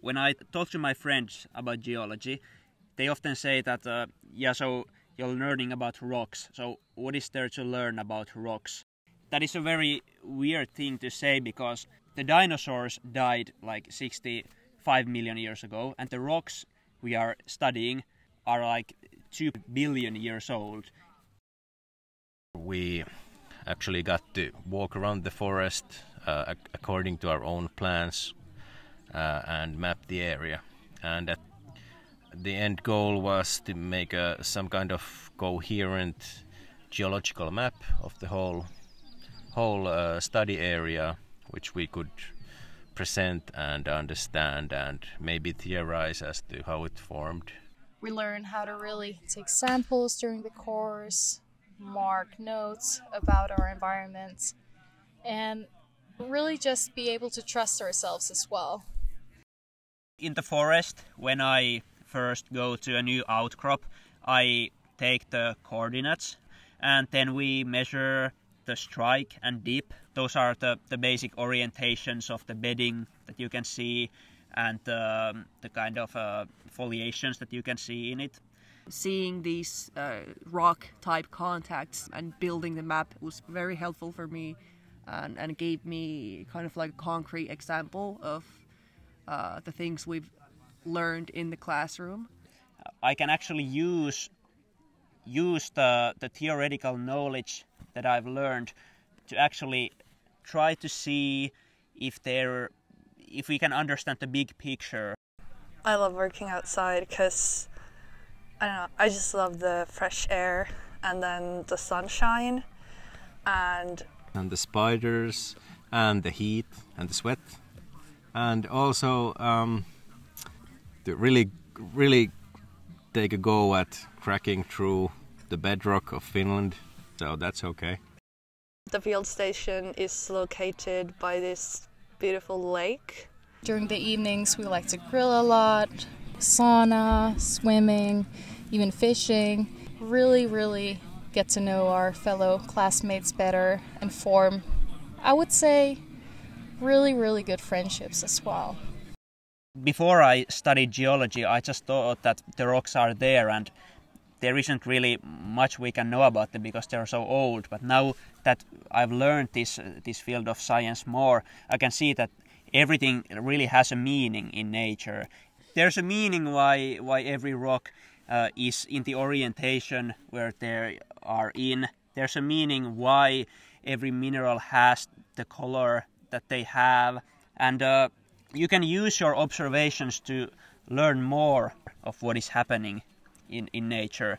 When I talk to my friends about geology, they often say that, uh, yeah, so you're learning about rocks. So what is there to learn about rocks? That is a very weird thing to say because the dinosaurs died like 65 million years ago, and the rocks we are studying are like 2 billion years old. We actually got to walk around the forest uh, according to our own plans uh, and map the area. And at the end goal was to make a, some kind of coherent geological map of the whole whole uh, study area, which we could present and understand and maybe theorize as to how it formed. We learn how to really take samples during the course, mark notes about our environment, and really just be able to trust ourselves as well. In the forest, when I first go to a new outcrop, I take the coordinates and then we measure the strike and dip. Those are the, the basic orientations of the bedding that you can see and um, the kind of uh, foliations that you can see in it. Seeing these uh, rock type contacts and building the map was very helpful for me and, and gave me kind of like a concrete example of uh, the things we've learned in the classroom. I can actually use use the, the theoretical knowledge that I've learned to actually try to see if there if we can understand the big picture. I love working outside because I don't know, I just love the fresh air and then the sunshine and and the spiders and the heat and the sweat and also um, to really really take a go at cracking through the bedrock of Finland so that's okay. The field station is located by this beautiful lake. During the evenings, we like to grill a lot, sauna, swimming, even fishing. Really, really get to know our fellow classmates better and form, I would say, really, really good friendships as well. Before I studied geology, I just thought that the rocks are there and there isn't really much we can know about them because they're so old. But now that I've learned this uh, this field of science more, I can see that everything really has a meaning in nature. There's a meaning why why every rock uh, is in the orientation where they are in. There's a meaning why every mineral has the color that they have, and uh, you can use your observations to learn more of what is happening in, in nature.